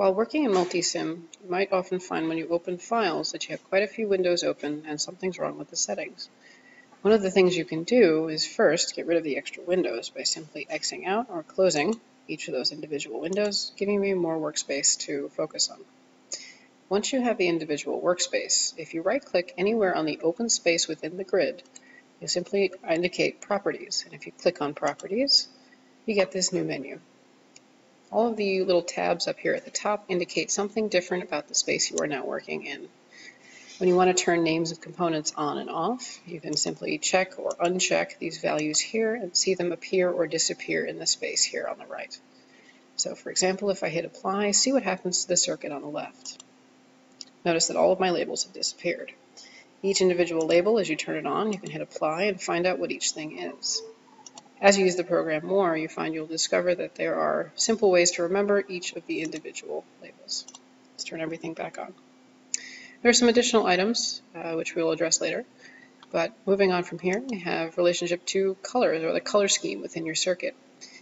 While working in Multisim, you might often find when you open files that you have quite a few windows open and something's wrong with the settings. One of the things you can do is first get rid of the extra windows by simply Xing out or closing each of those individual windows, giving me more workspace to focus on. Once you have the individual workspace, if you right-click anywhere on the open space within the grid, you simply indicate Properties, and if you click on Properties, you get this new menu. All of the little tabs up here at the top indicate something different about the space you are now working in. When you want to turn names of components on and off, you can simply check or uncheck these values here and see them appear or disappear in the space here on the right. So for example, if I hit apply, see what happens to the circuit on the left. Notice that all of my labels have disappeared. Each individual label, as you turn it on, you can hit apply and find out what each thing is. As you use the program more, you find you'll discover that there are simple ways to remember each of the individual labels. Let's turn everything back on. There are some additional items, uh, which we will address later. But moving on from here, we have relationship to colors, or the color scheme within your circuit.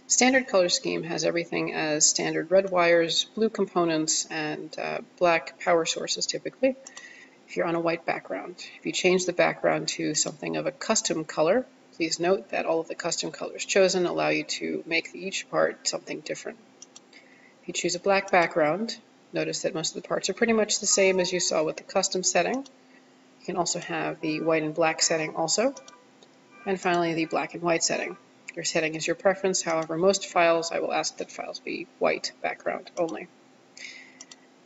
Standard color scheme has everything as standard red wires, blue components, and uh, black power sources typically, if you're on a white background. If you change the background to something of a custom color, Please note that all of the custom colors chosen allow you to make each part something different. If you choose a black background, notice that most of the parts are pretty much the same as you saw with the custom setting. You can also have the white and black setting also. And finally, the black and white setting. Your setting is your preference, however, most files, I will ask that files be white background only.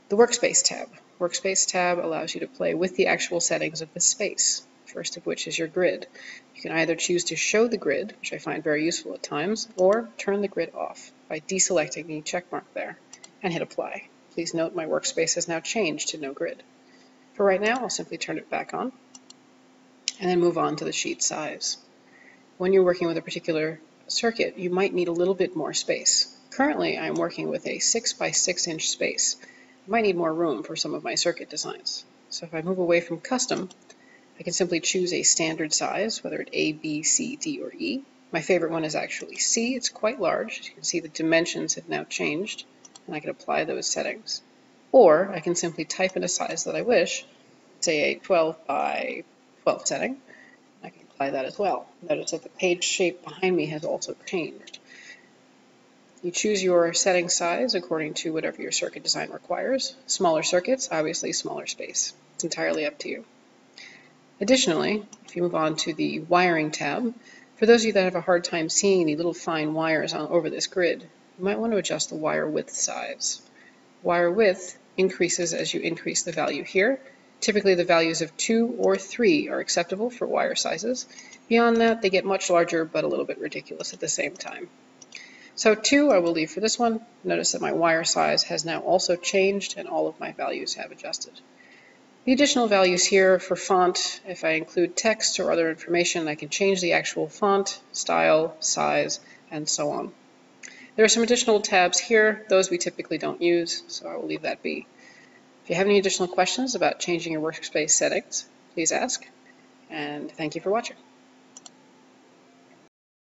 The Workspace tab. Workspace tab allows you to play with the actual settings of the space first of which is your grid. You can either choose to show the grid, which I find very useful at times, or turn the grid off by deselecting the check mark there and hit apply. Please note my workspace has now changed to no grid. For right now, I'll simply turn it back on and then move on to the sheet size. When you're working with a particular circuit, you might need a little bit more space. Currently, I'm working with a 6 by 6 inch space. I might need more room for some of my circuit designs. So if I move away from custom I can simply choose a standard size, whether it A, B, C, D, or E. My favorite one is actually C. It's quite large. You can see the dimensions have now changed, and I can apply those settings. Or I can simply type in a size that I wish, say a 12 by 12 setting. I can apply that as well. Notice that the page shape behind me has also changed. You choose your setting size according to whatever your circuit design requires. Smaller circuits, obviously smaller space. It's entirely up to you. Additionally, if you move on to the wiring tab, for those of you that have a hard time seeing the little fine wires on, over this grid, you might want to adjust the wire width size. Wire width increases as you increase the value here. Typically the values of 2 or 3 are acceptable for wire sizes. Beyond that, they get much larger but a little bit ridiculous at the same time. So 2 I will leave for this one. Notice that my wire size has now also changed and all of my values have adjusted. The additional values here for font, if I include text or other information, I can change the actual font, style, size, and so on. There are some additional tabs here. Those we typically don't use, so I will leave that be. If you have any additional questions about changing your workspace settings, please ask. And thank you for watching.